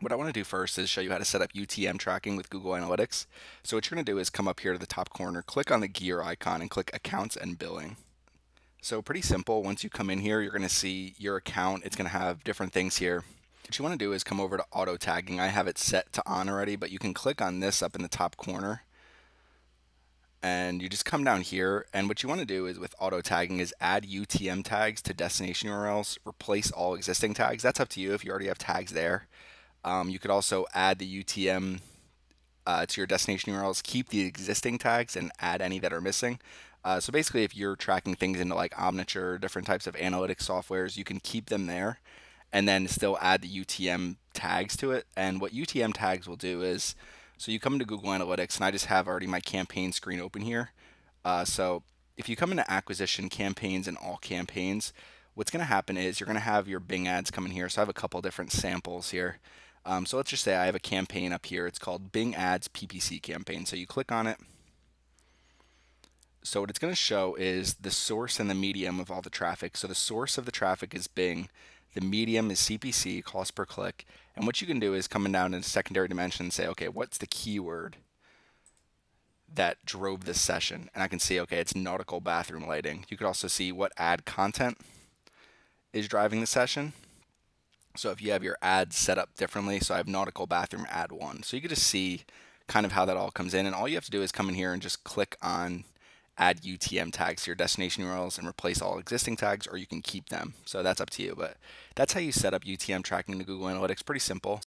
What I want to do first is show you how to set up UTM tracking with Google Analytics. So what you're going to do is come up here to the top corner, click on the gear icon and click accounts and billing. So pretty simple. Once you come in here, you're going to see your account. It's going to have different things here. What you want to do is come over to auto tagging. I have it set to on already, but you can click on this up in the top corner and you just come down here and what you want to do is with auto tagging is add UTM tags to destination URLs, replace all existing tags. That's up to you if you already have tags there. Um, you could also add the UTM uh, to your destination URLs, keep the existing tags and add any that are missing. Uh, so basically, if you're tracking things into like Omniture, different types of analytics softwares, you can keep them there and then still add the UTM tags to it. And what UTM tags will do is, so you come into Google Analytics, and I just have already my campaign screen open here. Uh, so if you come into acquisition campaigns and all campaigns, what's going to happen is you're going to have your Bing ads come in here. So I have a couple different samples here. Um, so let's just say I have a campaign up here. It's called Bing Ads PPC campaign. So you click on it. So what it's going to show is the source and the medium of all the traffic. So the source of the traffic is Bing. The medium is CPC, cost per click. And what you can do is coming down in secondary dimension and say, okay, what's the keyword that drove this session? And I can see, okay, it's nautical bathroom lighting. You could also see what ad content is driving the session. So if you have your ads set up differently, so I have nautical bathroom ad one. So you can just see kind of how that all comes in. And all you have to do is come in here and just click on add UTM tags to your destination URLs and replace all existing tags, or you can keep them. So that's up to you. But that's how you set up UTM tracking to Google Analytics. Pretty simple.